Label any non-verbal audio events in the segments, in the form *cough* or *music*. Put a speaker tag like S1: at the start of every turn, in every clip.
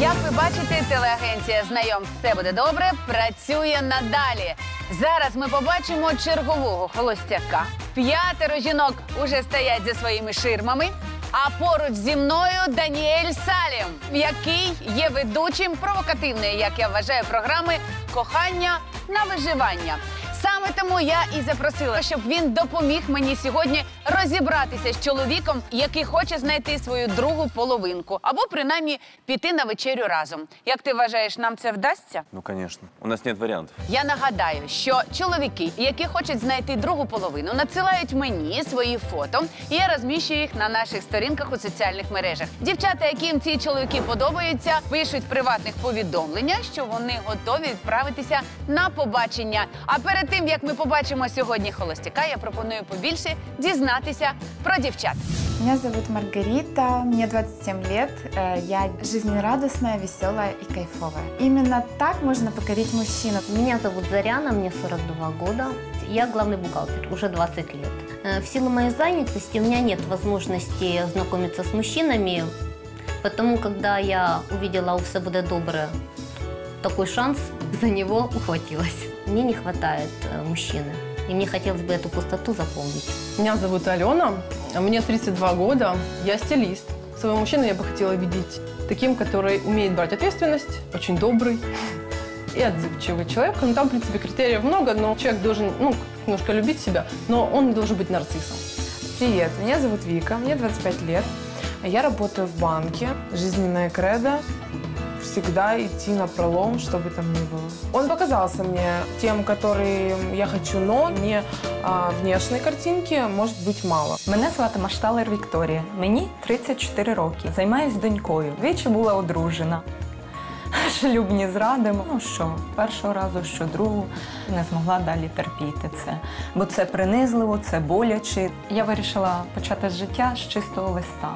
S1: Як ви бачите, телеагенція Знайом все буде добре працює надалі. Зараз ми побачимо чергового холостяка. П'ятеро жінок уже стоять за своїми ширмами. А поруч зі мною Даніель Салім, який є ведучим провокативної, як я вважаю, програми Кохання на виживання. Саме тому я і запросила, щоб він допоміг мені сьогодні розібратися з чоловіком, який хоче знайти свою другу половинку, або принаймні піти на вечерю разом. Як ти вважаєш, нам це вдасться?
S2: Ну, конечно. У нас нет вариантов.
S1: Я нагадаю, що чоловіки, які хочуть знайти другу половину, надсилають мені свої фото, і я розміщую їх на наших сторінках у соціальних мережах. Дівчата, яким ці чоловіки подобаються, пишуть приватних повідомленнях, що вони готові відправитися на побачення. А перед тим як ми побачимо сьогодні холостяка, я пропоную побільше дізнатися про дівчат.
S3: Меня зовут Маргарита, мне 27 лет, э, я жизнерадостная, веселая и кайфовая. Именно так можно покорить мужчину.
S4: Меня зовут Заряна, мне 42 года. Я главный бухгалтер, уже 20 лет. Э, В силу моей занятости у меня нет возможности знакомиться с мужчинами, потому когда я увидела у «Все будет доброе» такой шанс, за него ухватилась. Мне не хватает э, мужчины, и мне хотелось бы эту пустоту заполнить.
S5: Меня зовут Алена, мне 32 года, я стилист. Своего мужчину я бы хотела видеть таким, который умеет брать ответственность, очень добрый и отзывчивый человек. Ну, там, в принципе, критериев много, но человек должен ну, немножко любить себя, но он не должен быть нарциссом.
S6: Привет, меня зовут Вика, мне 25 лет. Я работаю в банке. Жизненная кредо всегда идти на пролом, что бы там ни было. Он показался мне тем, который я хочу, но мне а, внешней картинки может быть мало.
S7: Мене звати Машталер Вікторія. Мені 34 роки. Займаюсь донькою. Двічі була одружена. Шлюбні зради. Ну що, першого разу, що другого не змогла далі терпіти це. Бо це принизливо, це боляче. Я вирішила почати життя з чистого листа.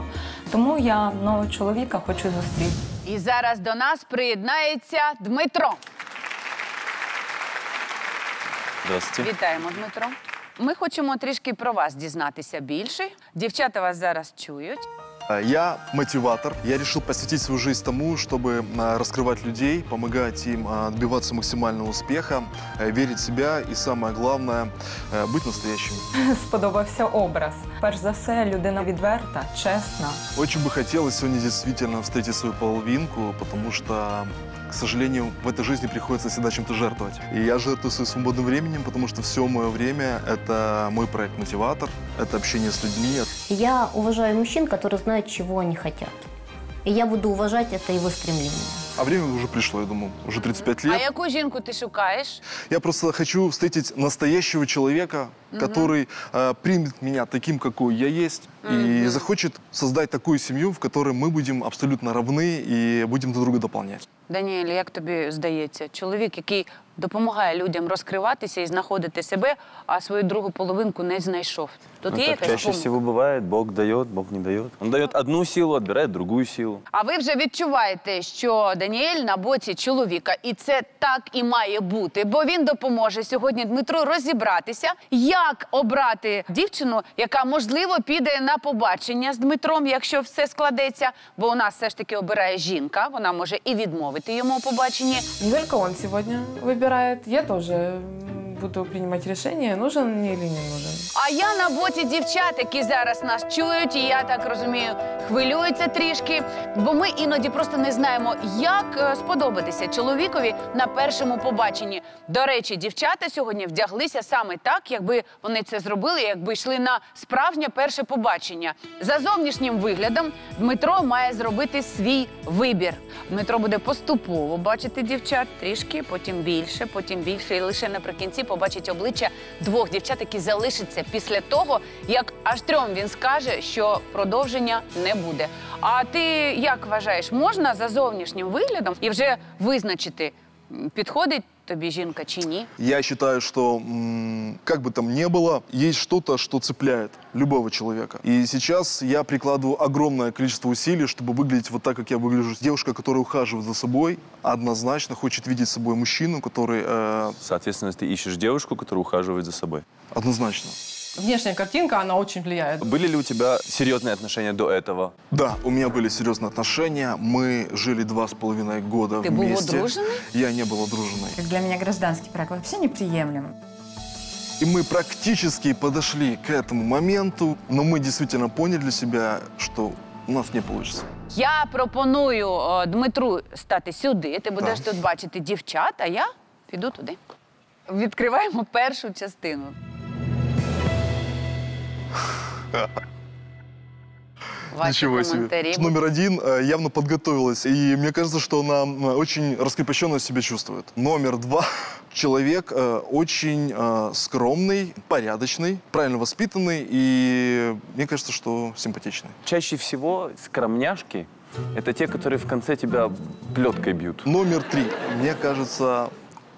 S7: Тому я нового чоловіка хочу зустріти.
S1: І зараз до нас приєднається Дмитро.
S2: Здравствуйте.
S1: Вітаємо, Дмитро. Ми хочемо трішки про вас дізнатися більше. Дівчата вас зараз чують.
S8: Я мотиватор. Я решил посвятить свою жизнь тому, чтобы а, раскрывать людей, помогать им а, добиваться максимального успеха, а, верить в себя и, самое главное, а, быть настоящим. *laughs*
S7: Сподобався образ. Перш за все, людина відверта, чесна.
S8: Очень бы хотелось сегодня действительно встретить свою половинку, потому что, к сожалению, в этой жизни приходится всегда чем-то жертвовать. И я жертвую своим свободным временем, потому что все мое время — это мой проект «Мотиватор», это общение с людьми,
S4: Я уважаю мужчин, которые знают, чего они хотят. И я буду уважать это его стремление.
S8: а время уже пришло, я думаю, уже 35 лет.
S1: А яку жінку ти шукаєш?
S8: Я просто хочу встретить настоящего человека, который э, примет меня таким, какой я есть, и захочет создать такую семью, в которой мы будем абсолютно равны и будем друг друга дополнять.
S1: Даніель, як тобі здається, чоловік, який допомагає людям розкриватися і знаходити себе, а свою другу половинку не знайшов. Тут
S2: Ну,
S1: є
S2: так
S1: якась
S2: чаще
S1: помилка?
S2: всего бывает. Бог дает, Бог не дает. Он дает одну силу, отбирает другую силу.
S1: А ви вже відчуваєте, що Даніель на боці чоловіка, і це так і має бути, бо він допоможе сьогодні Дмитру розібратися, як обрати дівчину, яка можливо піде на побачення з Дмитром, якщо все складеться. Бо у нас все ж таки обирає жінка, вона може і відмовити йому у побаченні.
S6: Только он сегодня выбирает, я тоже буду принимать решение, нужен мне или не нужен.
S1: А я на боці дівчат, які зараз нас чують, і я так розумію, хвилюються трішки, бо ми іноді просто не знаємо, як е, сподобатися чоловікові на першому побаченні. До речі, дівчата сьогодні вдяглися саме так, якби вони це зробили, якби йшли на справжнє перше побачення. За зовнішнім виглядом Дмитро має зробити свій вибір. Дмитро буде поступово бачити дівчат трішки, потім більше, потім більше, і лише наприкінці побачить обличчя двох дівчат, які залишаться після того, як аж трьом він скаже, що продовження не буде. А ти як вважаєш, можна за зовнішнім виглядом і вже визначити, підходить тобі жінка чи ні?
S8: Я считаю, что м, как бы там ни было, есть что-то, что цепляет любого человека. И сейчас я прикладываю огромное количество усилий, чтобы выглядеть вот так, как я выгляжу. Девушка, которая ухаживает за собой, однозначно хочет видеть с собой мужчину, который... э,
S2: Соответственно, ты ищешь девушку, которая ухаживает за собой.
S8: однозначно.
S5: Внешняя картинка, она очень влияет.
S2: Были ли у тебя серьезные отношения до этого?
S8: Да, у меня были серьезные отношения. Мы жили два с половиной года
S1: Ты был
S8: вместе.
S1: одруженный?
S8: Я не был одруженный.
S3: Как для меня гражданский брак вообще неприемлем.
S8: И мы практически подошли к этому моменту, но мы действительно поняли для себя, что у нас не получится.
S1: Я пропоную е, Дмитру стати сюди. Ти будеш
S8: Так.
S1: тут бачити дівчат, а я піду туди. Відкриваємо першу частину. Ваші
S8: Ничего себе. Номер один э, явно подготовилась, и мне кажется, что она очень раскрепощенно себя чувствует. Номер два. Человек э, очень э, скромный, порядочный, правильно воспитанный, и мне кажется, что симпатичный.
S2: Чаще всего скромняшки – это те, которые в конце тебя плеткой бьют.
S8: Номер три. Мне кажется,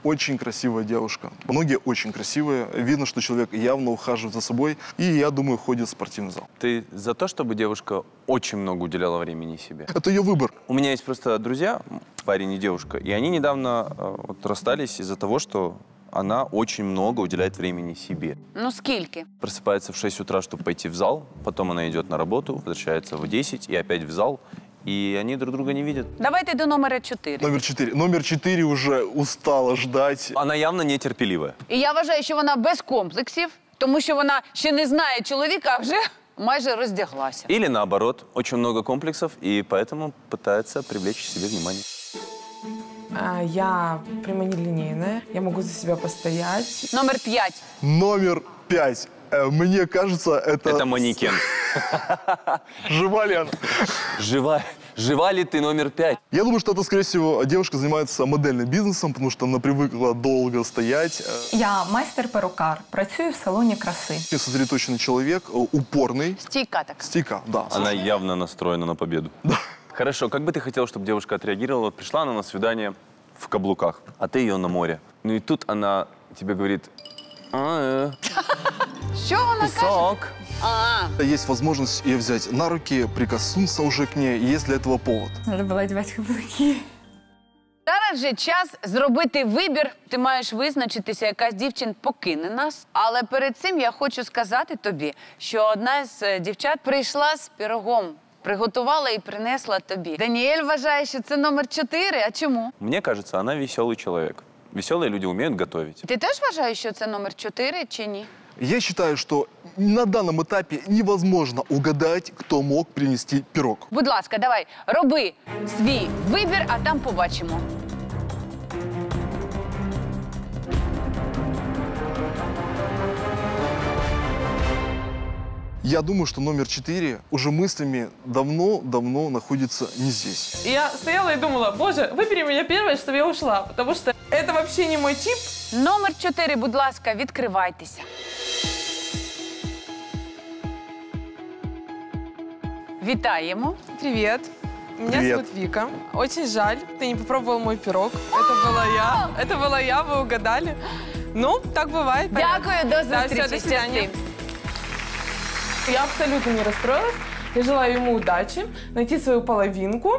S8: очень красивая девушка. Многие очень красивые. Видно, что человек явно ухаживает за собой, и, я думаю, ходит в спортивный зал.
S2: Ты за то, чтобы девушка очень много уделяла времени себе?
S8: Это ее выбор.
S2: У меня есть просто друзья, парень и девушка, и они недавно э, вот, расстались из-за того, что она очень много уделяет времени себе.
S1: Ну скільки?
S2: Просыпается в 6 утра, чтобы пойти в зал, потом она идет на работу, возвращается в 10 и опять в зал, и они друг друга не видят.
S1: Давайте до номера 4.
S8: Номер 4. Номер 4 уже устала ждать.
S2: Она явно нетерпелива.
S1: И я вважаю, що вона без комплексов, потому что вона еще не знает человека а вже майже роздяглася.
S2: Или наоборот, очень много комплексов, и поэтому пытается привлечь себе внимание.
S6: А, я прямо не линейная. я могу за себя постоять.
S1: Номер 5.
S8: Номер 5. Мне кажется, это...
S2: Это манекен. *laughs*
S8: Жива ли она?
S2: Жива, жива ли ты номер пять?
S8: Я думаю, что это, скорее всего, девушка занимается модельным бизнесом, потому что она привыкла долго стоять. Э,
S7: Я майстер-перукар, працюю в салоні краси.
S8: Сосредоточенный человек, э, упорный.
S1: Стійка так.
S8: Стика, да.
S2: Она явно настроена на победу. Хорошо, как бы ты хотел, чтобы девушка отреагировала? Вот Пришла она на свидание в каблуках, а ты ее на море. Ну и тут она тебе говорит, а, э,
S1: Що вона каже?
S2: песок.
S1: А,
S8: Есть возможность ее взять на руки, прикоснуться уже к ней, есть для этого повод.
S3: Надо было одевать каблуки.
S1: зараз вже час зробити вибір. Ти маєш визначитися, яка з дівчин покине нас. Але перед цим я хочу сказати тобі, що одна з е, дівчат прийшла з пірогом, приготувала і принесла тобі. Даніель вважає, що це номер 4. А чому?
S2: Мне кажется, она веселый человек. Веселые люди умеют готовить.
S1: Ти теж вважаєш, що це номер 4 чи ні?
S8: Я считаю, что на данном этапе невозможно угадать, кто мог принести пирог.
S1: Будь ласка, давай, роби свій вибір, а там побачимо.
S8: Я думаю, что номер четыре уже мыслями давно-давно находится не здесь.
S5: Я стояла и думала, боже, выбери меня первой, чтобы я ушла, потому что это вообще не мой тип.
S1: Номер 4, будь ласка, відкривайтеся. Вітаємо.
S6: Привет. Меня
S8: Привет.
S6: зовут Вика. Очень жаль, ты не попробовал мой пирог. Это была я. Это была я, вы угадали. Ну, так бывает.
S1: Дякую, до
S6: Да, всё,
S1: зустрічі.
S6: до свидания.
S1: Щасти.
S5: Я абсолютно не расстроилась. Я желаю ему удачи, найти свою половинку.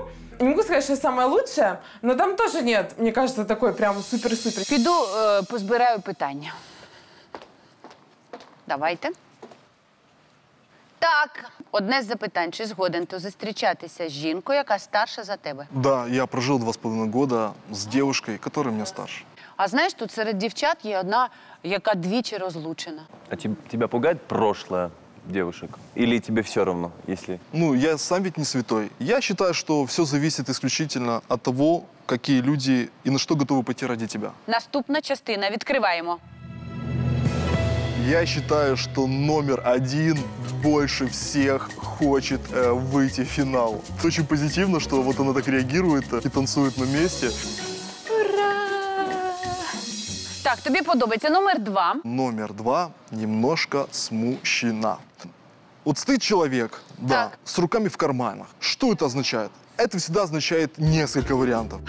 S5: Не могу сказать, что самое лучшее, но там тоже нет, мне кажется, такой прям супер-супер.
S1: Піду е, позбираю питання. Давайте. Так, одне з запитань: чи згоден ти зустрічатися з жінкою, яка старша за тебе?
S8: Да, я прожил два с половиной года с девушкой, которая меня старше.
S1: А знаєш, тут серед дівчат є одна, яка двічі розлучена.
S2: А теб- тебя пугает прошлое девушек? Или тебе все равно, если...
S8: Ну, я сам ведь не святой. Я считаю, что все зависит исключительно от того, какие люди и на что готовы пойти ради тебя.
S1: Наступна частина. Відкриваємо.
S8: Я считаю, что номер один больше всех хочет э, выйти в финал. Это очень позитивно, что вот она так реагирует э, и танцует на месте.
S1: Так, тобі подобається номер два.
S8: Номер два немножко смущена. Вот стоит человек, да,
S1: Так.
S8: с руками в карманах. Что это означает? Это всегда означает несколько вариантов.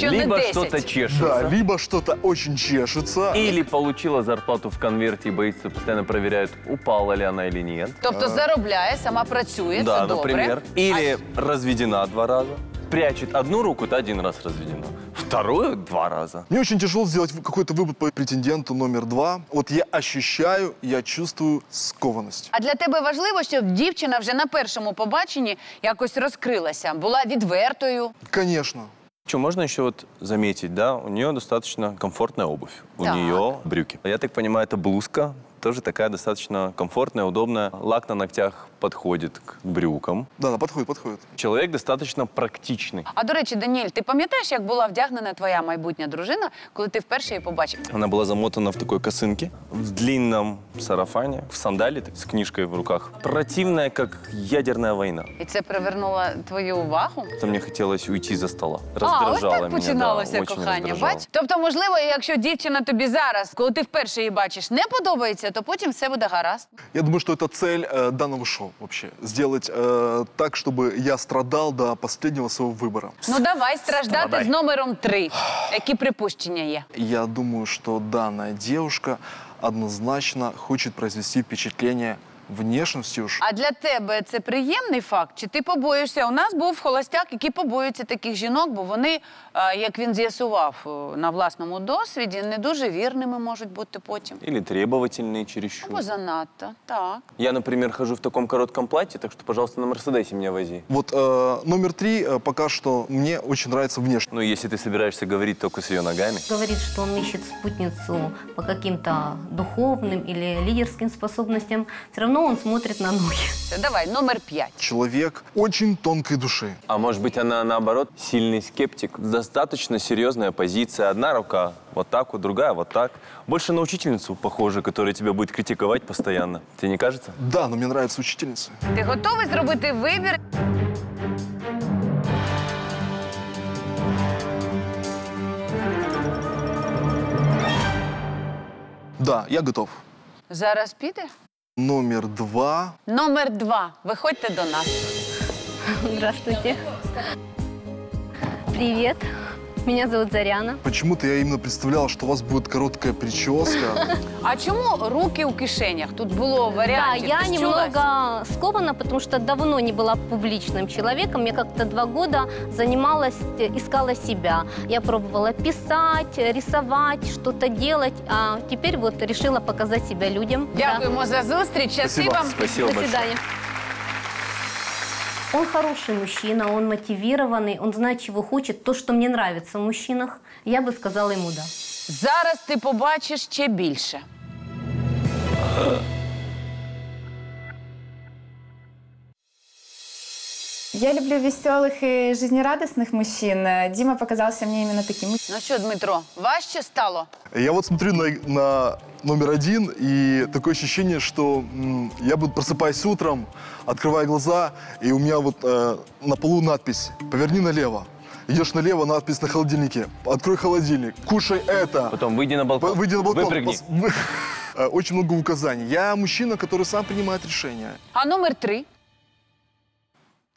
S2: Либо
S1: не 10.
S2: что-то чешется,
S8: Да, либо что-то очень чешется.
S2: или получила зарплату в конверте и боится, постоянно проверяет, упала ли она или нет.
S1: Тобто заробляє, сама працює,
S2: да,
S1: це добре.
S2: например. Или разведена два раза Прячет одну руку, то один раз разведена. Вторую два раза.
S8: Мне очень тяжело сделать какой-то выбор по претенденту номер два. Вот я ощущаю, я чувствую скованность.
S1: А для тебе важливо, щоб дівчина вже на першому побаченні якось розкрилася, була відвертою.
S8: Конечно.
S2: Что, можно еще вот заметить, да, у нее достаточно комфортная обувь. У
S1: Так.
S2: нее брюки. Я так понимаю, это блузка, тоже такая достаточно комфортная, удобная. Лак на ногтях подходит к брюкам.
S8: Да, да, подходит, подходит.
S2: Человек достаточно практичный.
S1: А до речі, Даніель, ти пам'ятаєш, як була вдягнена твоя майбутня дружина, коли ти вперше її побачив?
S2: Она была замотана в такой косынке, в длинном сарафане, в сандале так, с книжкой в руках. Противная, как ядерная война.
S1: І це привернуло твою увагу?
S2: Это мне хотелось уйти за стола.
S1: А, ось
S2: Раздражало
S1: так
S2: меня,
S1: починалося
S2: да, очень
S1: кохання.
S2: раздражало.
S1: Бач? Тобто, можливо, якщо дівчина тобі зараз, коли ти вперше її бачиш, не подобається, то потім все буде гаразд.
S8: Я думаю, что это цель э, данного шоу вообще. Сделать э, так, чтобы я страдал до последнего своего выбора.
S1: Ну давай страждати
S2: Страдай.
S1: з номером три. Які припущення є?
S8: Я думаю, что данная девушка однозначно хочет произвести впечатление внешностью. ж.
S1: А для тебе це приємний факт? Чи ти побоїшся? У нас був холостяк, який побоюється таких жінок, бо вони, е, як він з'ясував е, на власному досвіді, не дуже вірними можуть бути потім.
S2: Или требовательные чересчур.
S1: Або занадто, так.
S2: Я, например, хожу в таком коротком платье, так что, пожалуйста, на Мерседесе меня вози.
S8: Вот э, номер три э, пока что мне очень нравится внешне.
S2: Ну, если ты собираешься говорить только с ее ногами.
S4: Говорит, что он ищет спутницу по каким-то духовным или лидерским способностям. Все равно он смотрит на ноги.
S1: Все, давай, номер п'ять.
S8: Человек очень тонкой души.
S2: А может быть, она, наоборот, сильный скептик. Достаточно серьезная позиция. Одна рука вот так вот, другая вот так. Больше на учительницу похоже, которая тебя будет критиковать постоянно. Тебе не кажется?
S8: Да, но мне нравится учительница.
S1: Ти готовий зробити вибір?
S8: Да, я готов.
S1: Зараз піде?
S8: Номер два.
S1: Номер два. Виходьте до нас.
S4: Здравствуйте. Привет. Меня зовут Заряна.
S8: Почему-то я именно представлял, что у вас будет короткая прическа.
S1: А чому руки у кишенях? Тут було
S4: Да,
S1: варіантів.
S4: я
S1: Ти ж
S4: немного
S1: чулась?
S4: скована, потому что давно не была публичным человеком. Я как-то два года занималась, э, искала себя. Я пробовала писать, рисовать, что-то делать, а теперь вот решила показать себя людям. Да.
S1: Дякуємо за зустріч. Щасти
S8: Спасибо.
S1: вам.
S2: Спасибо
S4: До
S2: большое.
S4: свидания. Он хороший мужчина, он мотивированный, он знает, чего хочет, то, что мне нравится в мужчинах. Я бы сказала ему да.
S1: Зараз ти побачиш ще більше.
S3: Я люблю веселых и жизнерадостных мужчин. Э, Дима показался мне именно таким.
S1: Ну що, Дмитро, важче стало?
S8: Я вот смотрю на, на номер один, и такое ощущение, что м, я вот просыпаюсь утром, открываю глаза, и у меня вот э, на полу надпись «Поверни налево». Идешь налево, надпись на холодильнике. Открой холодильник, кушай это.
S2: Потом выйди на балкон.
S8: Выйди на балкон.
S2: Выпрыгни. *laughs*
S8: Э, Очень много указаний. Я мужчина, который сам принимает решения.
S1: А номер три?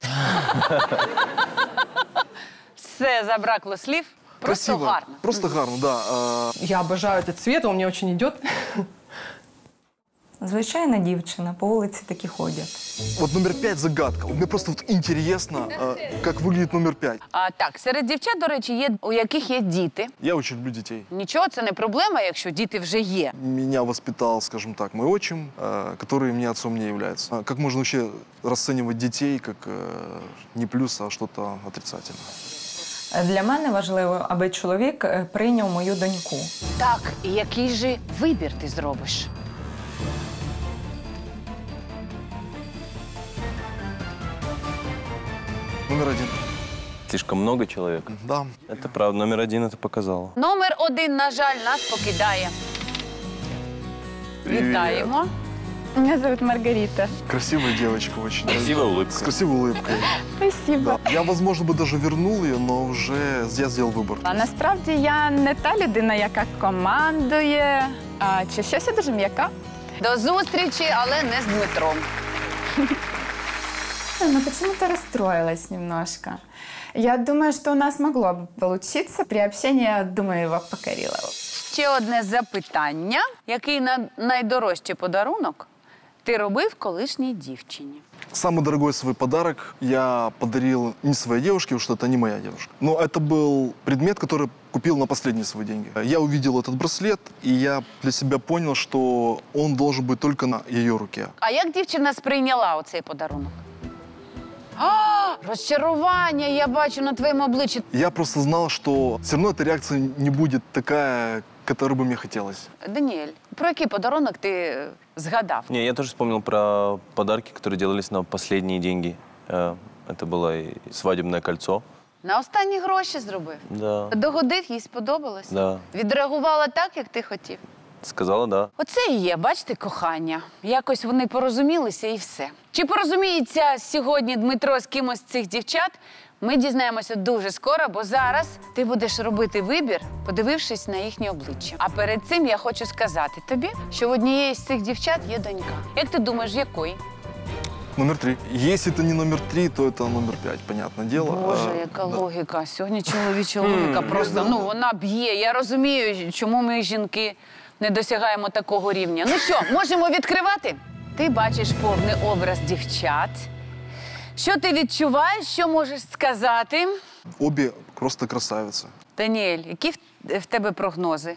S1: *laughs* Все, забракло слів. Просто
S8: Красиво.
S1: гарно.
S8: Просто гарно, да. Э,
S5: Я обожаю этот цвет, он мне очень идет.
S7: Звичайна дівчина, по вулиці такі ходять.
S8: Вот номер пять загадка. Вот мне просто вот интересно, э, как выглядит номер пять.
S1: А, так, серед дівчат, до речі, є, у яких є діти.
S8: Я очень люблю детей.
S1: Нічого, це не проблема, якщо діти вже є.
S8: Меня воспитал, скажем так, мой отчим, э, который мне отцом не является. А Как можно вообще расценивать детей как э, не плюс, а что-то отрицательное?
S7: Для мене важливо, аби чоловік е, прийняв мою доньку.
S1: Так, і який же вибір ти зробиш?
S8: Номер один.
S2: Слишком много человек.
S8: Да.
S2: Это правда, номер один это показал.
S1: Номер один, на жаль, нас покидає. Вітаємо.
S3: Меня зовут Маргарита.
S8: Красивая девочка очень.
S2: Красивая улыбка.
S8: С красивой улыбкой.
S3: Спасибо.
S8: Да. Я, возможно, бы даже вернул ее, но уже я сделал выбор.
S3: А насправді я не та людина, яка командує, а, чи щось я дуже м'яка.
S1: До зустрічі, але не з Дмитром.
S3: Ну, почему-то расстроилась немножко. Я думаю, что у нас могло бы получиться. При общении, я думаю, его покорила.
S1: Ще одне запитання. Який на- найдорожчий подарунок ти робив колишній дівчині?
S8: Самый дорогой свой подарок я подарил не своей девушке, потому что это не моя девушка. Но это был предмет, который купил на последние свои деньги. Я увидел этот браслет, и я для себя понял, что он должен быть только на ее руке.
S1: А як дівчина сприйняла оцей подарунок? А, розчарування я бачу на твоєму обличчі.
S8: Я просто знал, что все равно эта реакция не будет такая, которой бы мне хотелось.
S1: Даніель, про який подарунок ти е, згадав?
S9: Не, я тоже вспомнил про подарки, которые делались на последние деньги. Э, Это было и свадебное кольцо.
S1: На останні гроші зробив.
S9: Да,
S1: Догодив, їй сподобалось.
S9: да.
S1: Відреагувала так, як ти хотів.
S9: Сказала, да.
S1: Оце і є, бачите, кохання. Якось вони порозумілися і все. Чи порозуміється сьогодні Дмитро з кимось з цих дівчат? Ми дізнаємося дуже скоро, бо зараз ти будеш робити вибір, подивившись на їхнє обличчя. А перед цим я хочу сказати тобі, що в однієї з цих дівчат є донька. Як ти думаєш, в якої?
S8: Номер три. Если это не номер три, то это номер пять, понятное дело.
S1: Боже,
S8: Э,
S1: яка
S8: да.
S1: логіка. Сьогодні чоловіча логіка просто ну вона б'є. Я розумію, чому ми жінки не досягаємо такого рівня. Ну що, можемо відкривати? Ти бачиш повний образ дівчат. Що ти відчуваєш, що можеш сказати?
S8: Обі просто красавиці.
S1: Даніель, які в- тебе прогнози?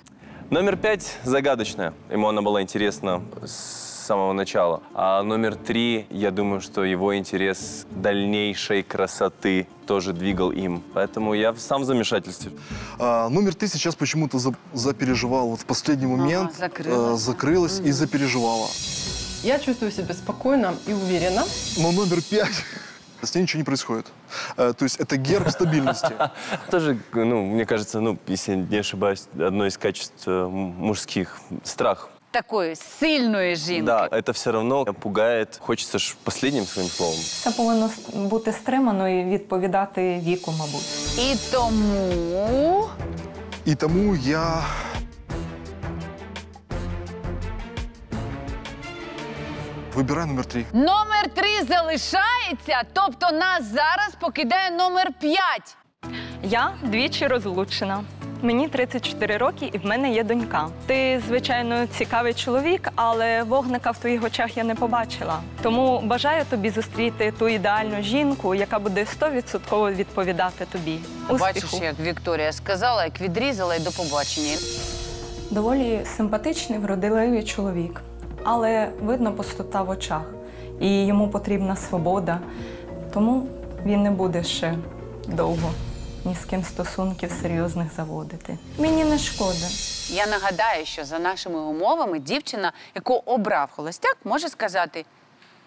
S9: Номер пять загадочная. Ему она была интересна с самого начала. А номер три, я думаю, что его интерес дальнейшей красоты тоже двигал им. Поэтому я сам в замешательстве.
S8: А, номер ты сейчас почему-то за- запереживал. Вот в последний момент
S1: закрылась.
S8: э, закрылась и запереживала.
S5: Я чувствую себя спокойно и уверенно.
S8: Но номер пять, *laughs* с ней ничего не происходит. Э, то есть это герб стабильности. *laughs*
S9: Тоже, ну, мне кажется, ну, если не ошибаюсь, одно из качеств э, мужских – страх.
S1: Такої сильної жінки.
S9: Да, это все равно пугает. Хочется ж последним своим словом.
S7: Все повинно бути стримано і відповідати віку, мабуть.
S1: І тому
S8: И тому я... Выбираю номер три.
S1: номер три залишається, тобто нас зараз покидає номер п'ять.
S10: Я двічі розлучена. Мені 34 роки і в мене є донька. Ти, звичайно, цікавий чоловік, але вогника в твоїх очах я не побачила. Тому бажаю тобі зустріти ту ідеальну жінку, яка буде 100% відповідати тобі.
S1: Бачиш, як Вікторія сказала, як відрізала і до побачення.
S7: Доволі симпатичний, вродливий чоловік, але видно пустота в очах, і йому потрібна свобода, тому він не буде ще довго ні з ким стосунків серйозних заводити. Мені не шкода.
S1: Я нагадаю, що за нашими умовами дівчина, яку обрав холостяк, може сказати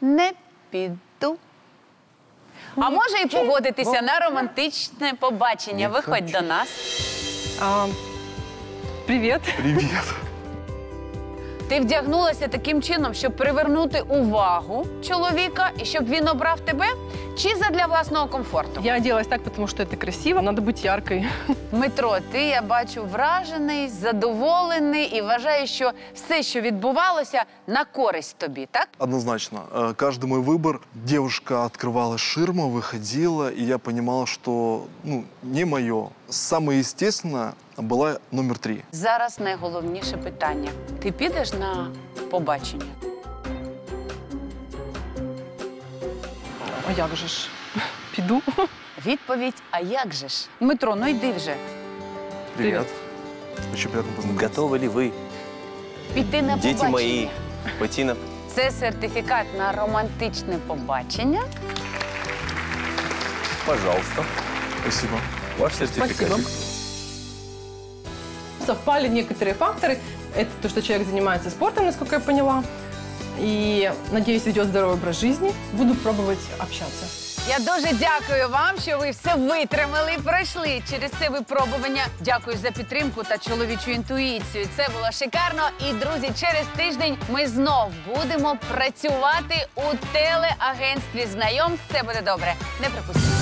S1: не піду. А може і погодитися на романтичне побачення. Виходь до нас.
S5: А, привет.
S8: Привет.
S1: Ти вдягнулася таким чином, щоб привернути увагу чоловіка і щоб він обрав тебе, чи задля власного комфорту?
S5: Я оделась так, потому что это красиво. Надо быть яркой. *laughs*
S1: Дмитро, ти я бачу вражений, задоволений і вважаю, що все, що відбувалося, на користь тобі, так?
S8: Однозначно. Э, Каждый мой выбор. Девушка открывала ширму, выходила, и я понимал, что ну, не мое. Самое естественное была номер три.
S1: Зараз найголовніше питання: ти підеш на побачення?
S5: А як же ж? Піду.
S1: Відповідь: а як же ж? Дмитро, ну йди вже.
S8: Привет. Очень приятно познакомиться.
S9: Готовы ли вы,
S1: Піти на
S9: дети
S1: побачення.
S9: мои, пойти на...
S1: Це сертифікат на романтичне побачення.
S9: Пожалуйста.
S8: Спасибо.
S9: Ваш сертификат.
S5: Спасибо. Совпали некоторые факторы. Это то, что человек занимается спортом, насколько я поняла. И, надеюсь, ведет здоровый образ жизни. Буду пробовать общаться.
S1: Я дуже дякую вам, що ви все витримали і пройшли через це випробування. Дякую за підтримку та чоловічу інтуїцію. Це було шикарно. І друзі, через тиждень ми знов будемо працювати у телеагентстві знайомств. Це буде добре. Не пропустіть.